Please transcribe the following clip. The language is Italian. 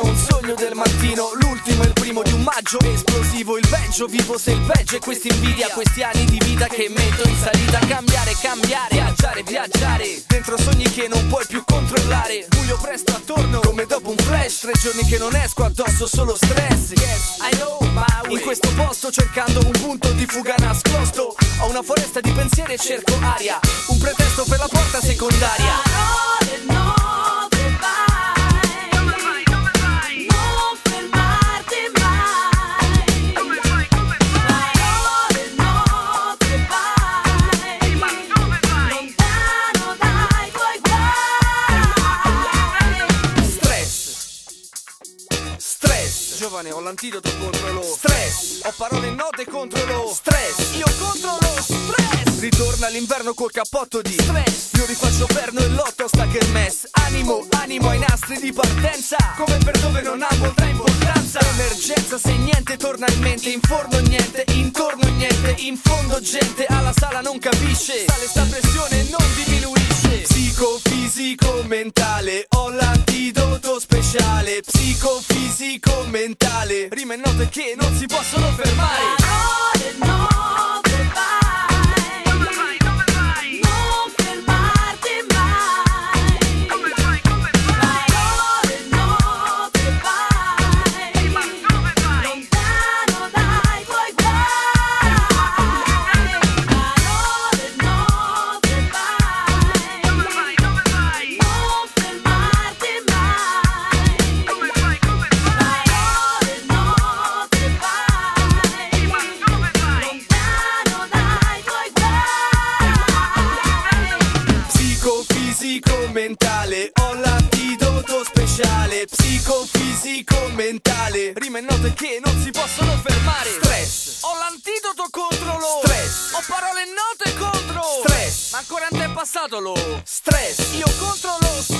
meno un sogno del mattino. L'ultimo è il primo di un maggio. Esplosivo il peggio, vivo se il peggio. E questa invidia, questi anni di vita che metto in salita. Cambiare, cambiare, viaggiare, viaggiare. Dentro sogni che non puoi più controllare. Buio presto attorno, come dopo un flash. Tre giorni che non esco addosso, solo stress. Yes, I know way. In questo posto cercando un punto di fuga nascosto. Ho una foresta di pensieri e cerco aria. Un pretesto per la porta secondaria Giovane ho l'antidoto contro lo stress. Ho parole note contro lo stress. Io contro lo stress. Ritorna l'inverno col cappotto di stress. Io rifaccio perno e lotto sta che mess. Animo, animo ai nastri di partenza. Come per dove non ha molta importanza. Emergenza se niente torna in mente. In forno niente, intorno niente. In fondo gente alla sala non capisce. Sale sta pressione non diminuisce Psicofisico mentale Ho l'antidoto speciale. Psicofisico mentale Rime note che non si possono fermare mentale Ho l'antidoto speciale Psicofisico mentale. Rime e note che non si possono fermare. Stress. Ho l'antidoto contro lo stress. Ho parole note contro. Stress. Ma ancora non è passato lo stress. Io contro lo stress